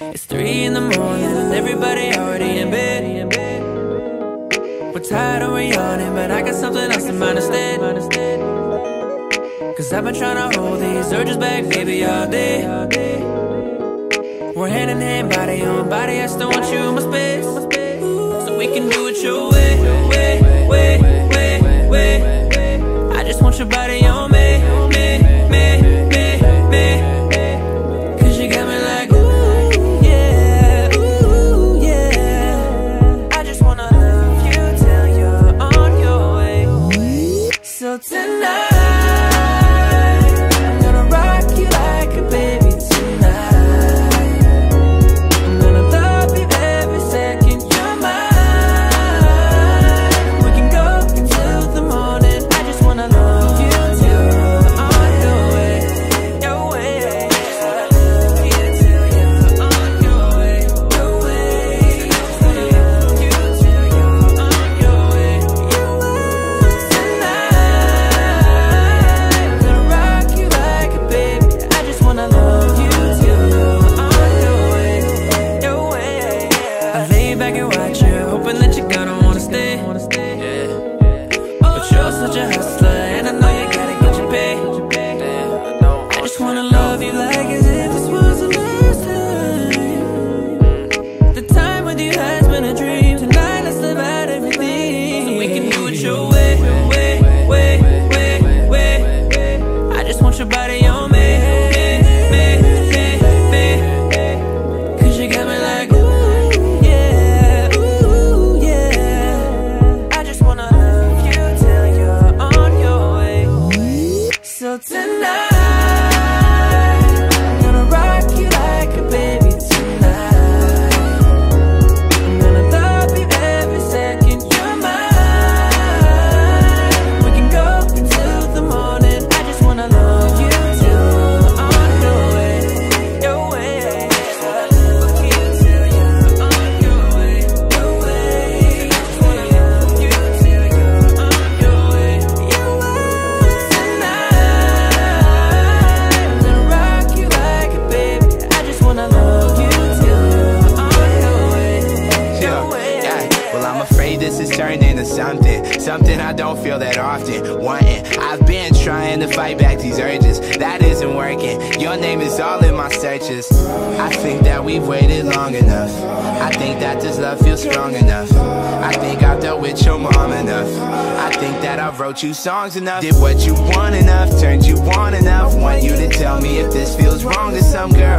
It's three in the morning and everybody already in bed. We're tired and we're yawning, but I got something else in mind instead. Cause I've been trying to hold these urges back, baby, all day. We're hand in hand, body on body. I still want you in my space. So we can do it your way, way, way, Tonight, back and watch you, hoping that you're gonna wanna stay. But you're such a hustler, and I know you gotta get your pay. I just wanna love you like as if this was the last time. The time with you So tonight, this has turned into something, something I don't feel that often. Wanting, I've been trying to fight back these urges, that isn't working. Your name is all in my searches. I think that we've waited long enough. I think that this love feels strong enough. I think I've dealt with your mom enough. I think that I wrote you songs enough. Did what you want enough, turned you on enough. Want you to tell me if this feels wrong to some girl.